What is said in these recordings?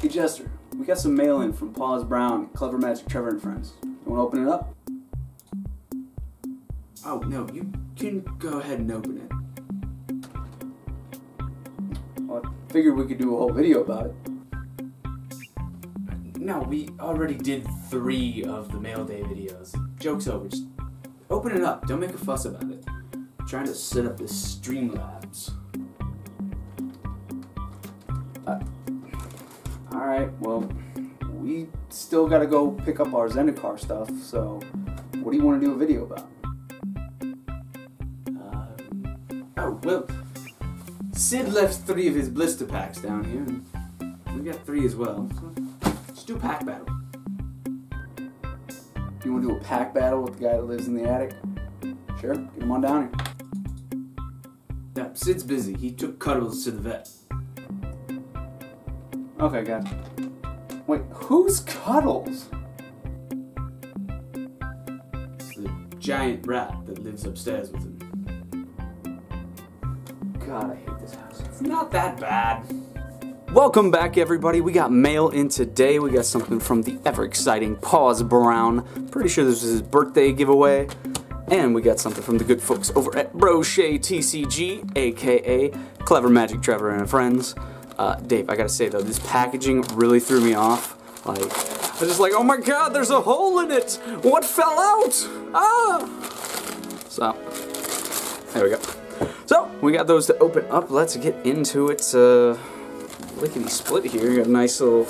Hey Jester, we got some mail in from Pawz Brown, Clever Magic Trevor and Friends. You want to open it up? Oh, no, you can go ahead and open it. Well, I figured we could do a whole video about it. No, we already did three of the mail day videos. Joke's over. Just open it up. Don't make a fuss about it. I'm trying to set up this Streamlabs. Alright, well, we still gotta go pick up our Zendikar stuff, so what do you want to do a video about? Um, oh, well, Sid left three of his blister packs down here, and we got three as well. So let's do a pack battle. You want to do a pack battle with the guy that lives in the attic? Sure, get him on down here. No, Sid's busy. He took Cuddles to the vet. Okay, gotcha. Wait, who's Cuddles? It's the giant rat that lives upstairs with him. God, I hate this house. It's not that bad. Welcome back, everybody. We got mail in today. We got something from the ever exciting Pawz Brown. Pretty sure this was his birthday giveaway. And we got something from the good folks over at Brochet TCG, aka Clever Magic Trevor and Friends. Uh, Dave, I gotta say though, this packaging really threw me off. Like, I was just like, oh my god, there's a hole in it! What fell out? Ah! So, there we go. So, we got those to open up. Let's get into it. Uh, lickety split here. You Got a nice little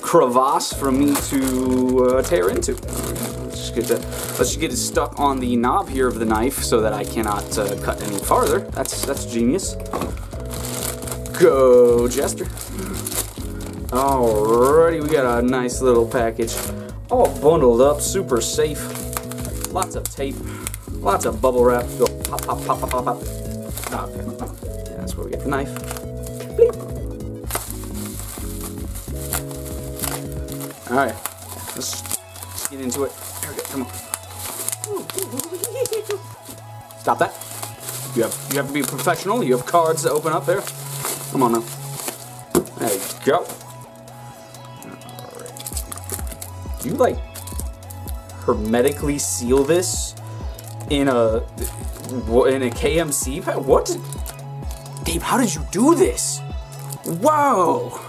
crevasse for me to uh, tear into. Let's just get the, let's just get it stuck on the knob here of the knife so that I cannot uh, cut any farther. That's that's genius. Go, Jester. Alrighty, we got a nice little package, all bundled up, super safe. Lots of tape, lots of bubble wrap. Go pop, pop, pop, pop, pop, pop. Okay, that's where we get the knife. Bleep. All right, let's, get into it. There we go. Come on. Stop that. You have you have to be professional. You have cards to open up there. Come on now. There you go. Alright. You like hermetically seal this in a in a KMC pack? What? Dave, how did you do this? Wow!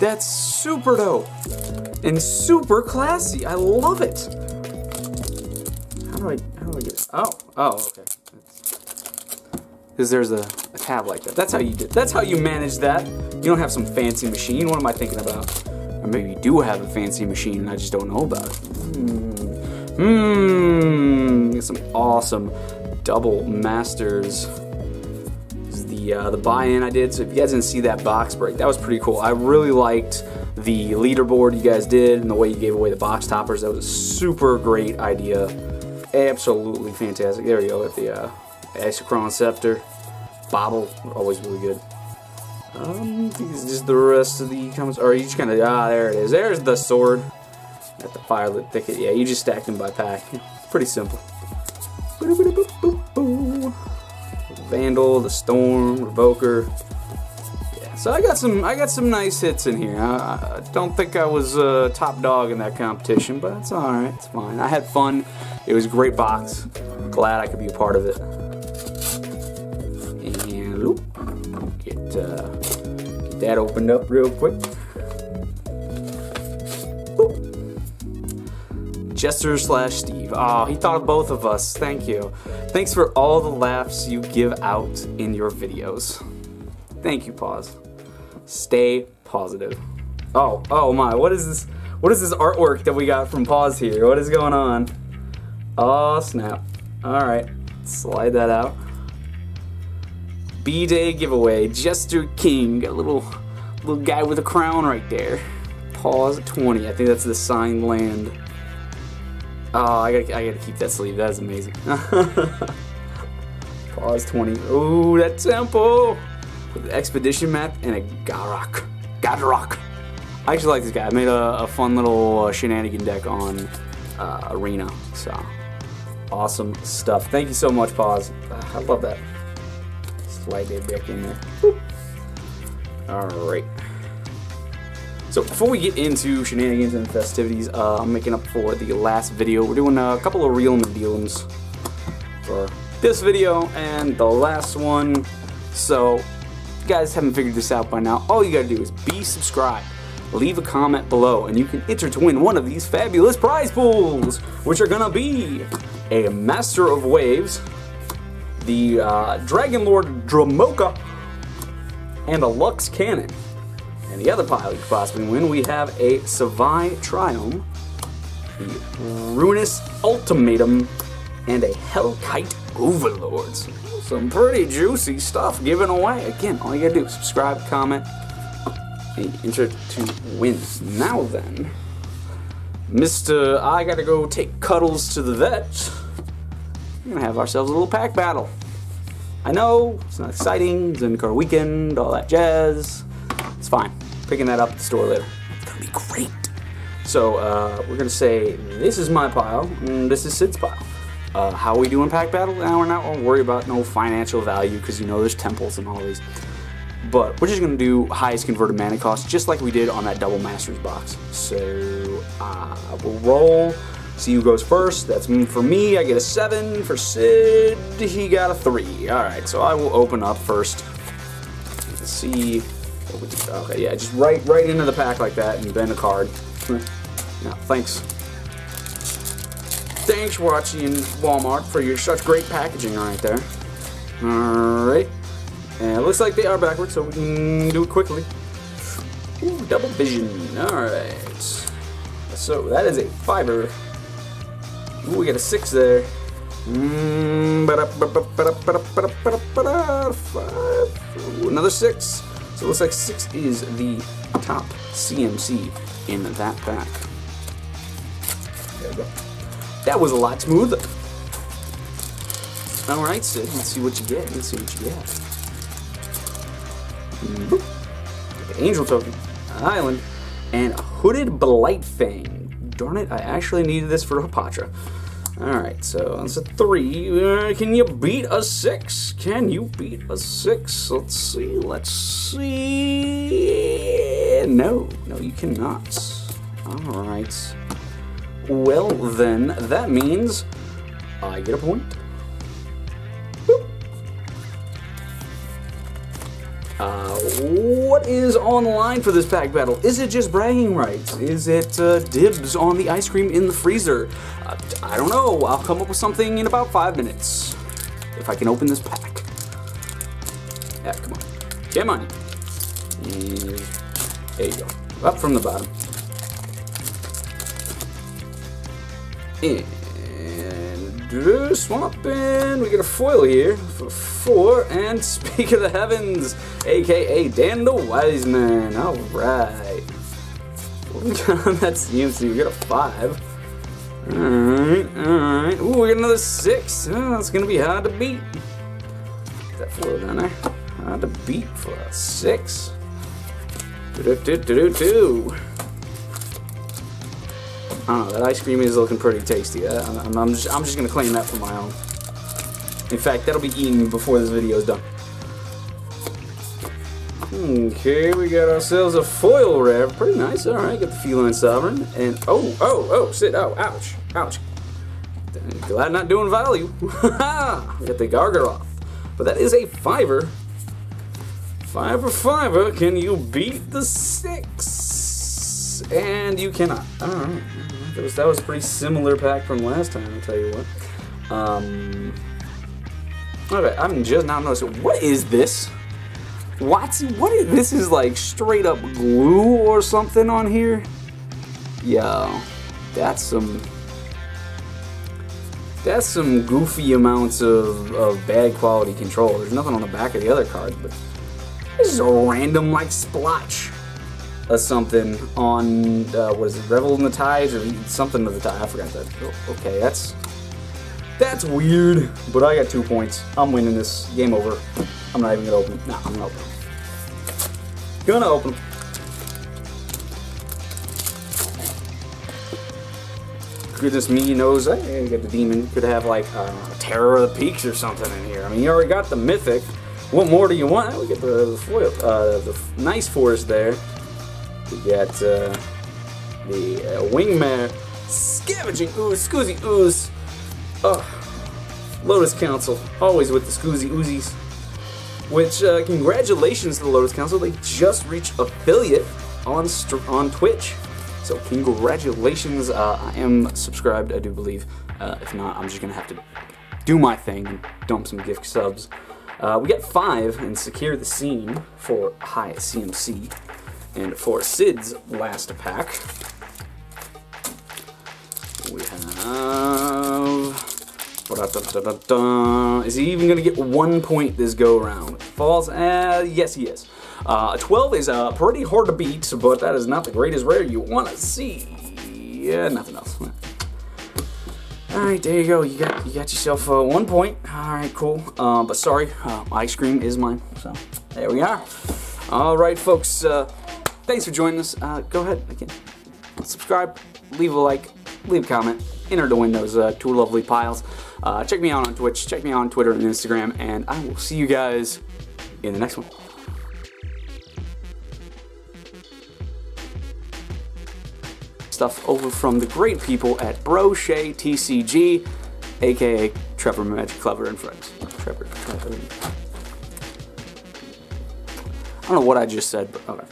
That's super dope and super classy. I love it. How do I how do I get? Oh oh okay. Because there's a, a tab like that. That's how you do. That's how you manage that. You don't have some fancy machine. What am I thinking about? Or maybe you do have a fancy machine and I just don't know about it. Hmm. Some awesome double masters. The uh, the buy-in I did. So if you guys didn't see that box break, that was pretty cool. I really liked the leaderboard you guys did and the way you gave away the box toppers. That was a super great idea. Absolutely fantastic. There we go with the uh, Isochron Scepter. Bobble, always really good. Um, it's just the rest of the comments. Or you just kind of, ah, there it is. There's the sword. At the firelit thicket. Yeah, you just stacked them by pack. Pretty simple. Vandal, the Storm, Revoker. Yeah, so I got some, I got some nice hits in here. I, I don't think I was uh, top dog in that competition, but it's all right. It's fine. I had fun. It was a great box. Glad I could be a part of it. That opened up real quick. Jester slash Steve. Oh, he thought of both of us. Thank you. Thanks for all the laughs you give out in your videos. Thank you, Pawz. Stay positive. Oh, oh my, what is this? What is this artwork that we got from Pawz here? What is going on? Oh, snap. Alright, slide that out. B-Day giveaway, Jester King, got a little, little guy with a crown right there. Pawz 20, I think that's the signed land. Oh, I gotta, I gotta keep that sleeve, that is amazing. Pawz 20, ooh, that tempo! With the expedition map and a Garak. Gadrak. I actually like this guy, I made a, a fun little uh, shenanigan deck on uh, Arena, so awesome stuff. Thank you so much, Pawz. I love that. Slide that back in there. All right. So before we get into shenanigans and festivities, uh, I'm making up for the last video. We're doing a couple of real dealings for this video and the last one. So, if you guys haven't figured this out by now, all you gotta do is be subscribed, leave a comment below, and you can enter to win one of these fabulous prize pools, which are gonna be a Master of Waves, the uh, Dragon Lord Dromoka, and a Lux Cannon. And the other pile you could possibly win, we have a Savai Triome, the Ruinous Ultimatum, and a Hellkite Overlords. Some pretty juicy stuff given away. Again, all you gotta do is subscribe, comment, and enter to win. Now then, Mr. I gotta go take Cuddles to the vet. We're gonna have ourselves a little pack battle. I know, it's not exciting, Zendikar weekend, all that jazz. It's fine. Picking that up at the store later. It's gonna be great. So, uh, we're gonna say, this is my pile, and this is Sid's pile. Uh, how we do in pack battle? Now we're not gonna worry about no financial value, because you know there's temples and all these. But we're just gonna do highest converted mana cost, just like we did on that double masters box. So, uh, we'll roll. See who goes first. That's for me. I get a seven. For Sid, he got a three. All right, so I will open up first. Let's see. Okay, yeah, just right, right into the pack like that, and bend a card. No, thanks. Thanks, watching Walmart, for your such great packaging right there. All right, and it looks like they are backwards, so we can do it quickly. Ooh, double vision. All right. So that is a fiver. Ooh, we got a six there. Mm, another six. So it looks like six is the top CMC in that pack. There we go. That was a lot smoother. All right, Sid. Let's see what you get. Let's see what you get. Boop. Angel token, Island, and Hooded Blightfang. Darn it, I actually needed this for Hapatra. Alright, so that's a three. Uh, can you beat a six? Can you beat a six? Let's see, let's see. No, no, you cannot. Alright. Well, then, that means I get a point. What is on the line for this pack battle? Is it just bragging rights? Is it uh, dibs on the ice cream in the freezer? Uh, I don't know. I'll come up with something in about five minutes. If I can open this pack. Yeah, come on. Come on. There you go. Up from the bottom. And uh, swamping. We get a foil here for four. And speak of the heavens, aka Dan the Wise Man. All right. That's CMC. We got a five. Alright, alright. Ooh, we got another six. Oh, that's gonna be hard to beat. That foil down there. Hard to beat for a six. Do do do do do do. I don't know, that ice cream is looking pretty tasty. I, I'm, I'm, just, I'm just gonna claim that for my own. In fact, that'll be eaten before this video is done. Okay, we got ourselves a foil rare. Pretty nice. All right, got the feline sovereign, and oh, oh, oh, sit. Oh, ouch, ouch. Glad not doing value. got the Gargaroth, but that is a fiver. Fiver, fiver. Can you beat the six? And you cannot. All right. That was that was a pretty similar pack from last time. I'll tell you what. Um. Okay, I'm just now noticing. What is this? What? What is this? Is like straight up glue or something on here? Yo, that's some. That's some goofy amounts of, of bad quality control. There's nothing on the back of the other card, but this is a random like splotch of something on uh, what is it, Revel in the Tides or something of the tide. I forgot that. Okay, that's that's weird. But I got two points. I'm winning this. Game over. I'm not even gonna open it. Nah, I'm gonna open it. Gonna open them. Goodness me knows, I got the demon. Could have like uh, Terror of the Peaks or something in here. I mean, you already got the mythic. What more do you want? We get the, the foil, uh, the nice forest there. We got uh, the uh, Wingmare Scavenging Ooze, Scoozy Ooze. Ugh. Lotus Council, always with the Scoozy Oozies. Which, uh, congratulations to the Lotus Council. They just reached affiliate on on Twitch. So congratulations. Uh, I am subscribed, I do believe. Uh, if not, I'm just gonna have to do my thing and dump some gift subs. Uh, we got five and secure the scene for high CMC. And for Sid's last pack, we have. Is he even going to get one point this go round? Falls? Uh, yes, he is. Uh, 12 is uh, pretty hard to beat, but that is not the greatest rare you want to see. Yeah, nothing else. Alright, there you go. You got you got yourself uh, one point. Alright, cool. Uh, but sorry, uh, ice cream is mine. So, there we are. Alright, folks. Uh, thanks for joining us. Uh, go ahead, again, subscribe, leave a like, leave a comment, enter to win those uh, two lovely piles. Uh, check me out on Twitch, check me out on Twitter and Instagram, and I will see you guys in the next one. stuff over from the great people at Brochet TCG, aka Trevor Magic Clever and Friends. Trevor, Trevor. I don't know what I just said, but okay.